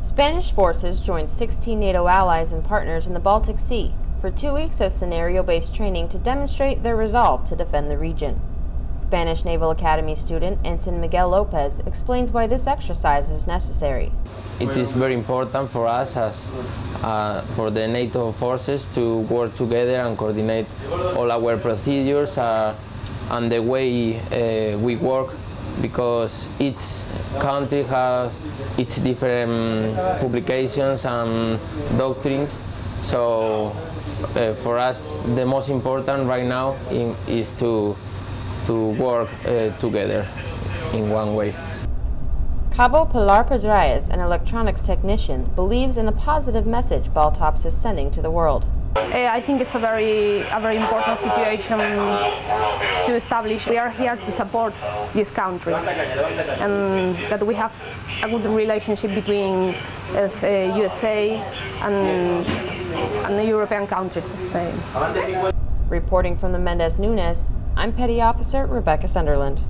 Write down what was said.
Spanish forces joined 16 NATO allies and partners in the Baltic Sea for two weeks of scenario-based training to demonstrate their resolve to defend the region. Spanish Naval Academy student Ensign Miguel Lopez explains why this exercise is necessary. It is very important for us as uh, for the NATO forces to work together and coordinate all our procedures uh, and the way uh, we work because each country has its different publications and doctrines. So uh, for us, the most important right now in, is to, to work uh, together in one way. Cabo Pilar Pedraez, an electronics technician, believes in the positive message Baltops is sending to the world. Uh, I think it's a very, a very important situation to establish. We are here to support these countries and that we have a good relationship between uh, USA and, and the European countries same. Reporting from the Mendez Nunez, I'm Petty Officer Rebecca Sunderland.